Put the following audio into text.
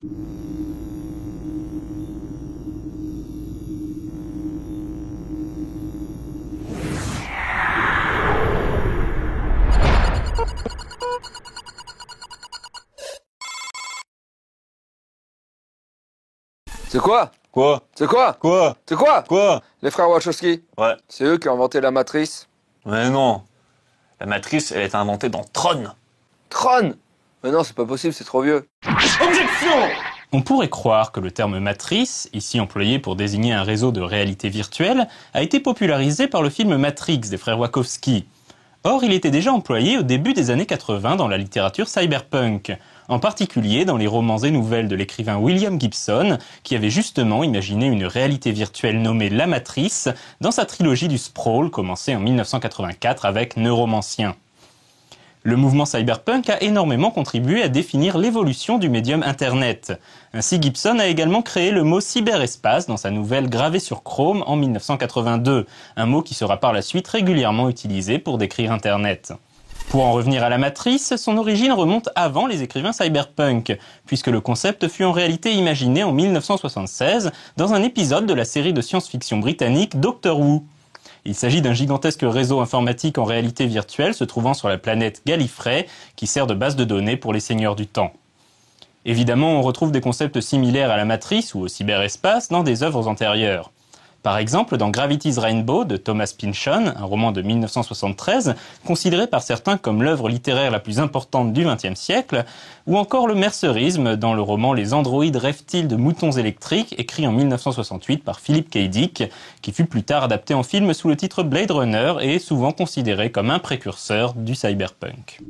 C'est quoi? Quoi? C'est quoi? Quoi? C'est quoi? Quoi? Les frères Wachowski? Ouais. C'est eux qui ont inventé la matrice? Mais non. La matrice, elle a été inventée dans Tron. Tron? Mais non, c'est pas possible, c'est trop vieux. Objection On pourrait croire que le terme matrice, ici employé pour désigner un réseau de réalité virtuelle, a été popularisé par le film Matrix des frères Wachowski. Or, il était déjà employé au début des années 80 dans la littérature cyberpunk, en particulier dans les romans et nouvelles de l'écrivain William Gibson, qui avait justement imaginé une réalité virtuelle nommée La Matrice dans sa trilogie du Sprawl commencée en 1984 avec Neuromancien. Le mouvement cyberpunk a énormément contribué à définir l'évolution du médium Internet. Ainsi, Gibson a également créé le mot cyberespace dans sa nouvelle Gravée sur Chrome en 1982, un mot qui sera par la suite régulièrement utilisé pour décrire Internet. Pour en revenir à la matrice, son origine remonte avant les écrivains cyberpunk, puisque le concept fut en réalité imaginé en 1976 dans un épisode de la série de science-fiction britannique Doctor Who. Il s'agit d'un gigantesque réseau informatique en réalité virtuelle se trouvant sur la planète Gallifrey, qui sert de base de données pour les seigneurs du temps. Évidemment, on retrouve des concepts similaires à la matrice ou au cyberespace dans des œuvres antérieures. Par exemple, dans Gravity's Rainbow de Thomas Pynchon, un roman de 1973, considéré par certains comme l'œuvre littéraire la plus importante du XXe siècle, ou encore le mercerisme dans le roman Les androïdes rêvent-ils de moutons électriques, écrit en 1968 par Philip K. Dick, qui fut plus tard adapté en film sous le titre Blade Runner et est souvent considéré comme un précurseur du cyberpunk.